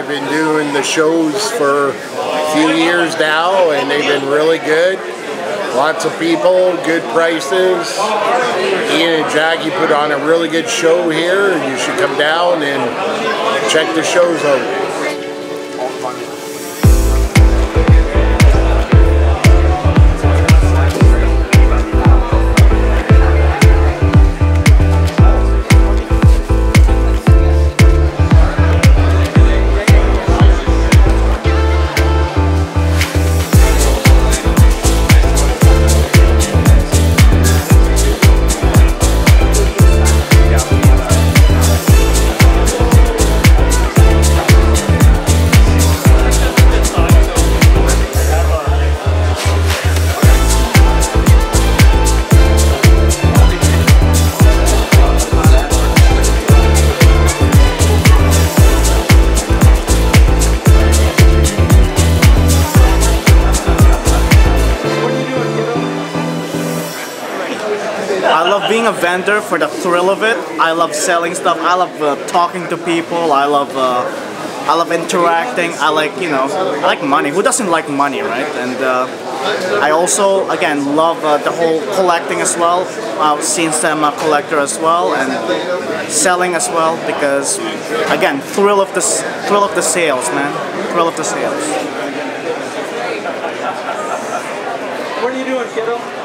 I've been doing the shows for a few years now, and they've been really good. Lots of people, good prices. Ian and Jackie put on a really good show here. You should come down and check the shows out. I love being a vendor for the thrill of it. I love selling stuff. I love uh, talking to people. I love uh, I love interacting. I like you know I like money. Who doesn't like money, right? And uh, I also again love uh, the whole collecting as well. Uh, since I'm a collector as well and selling as well because again thrill of the thrill of the sales, man. Thrill of the sales. What are you doing, kiddo?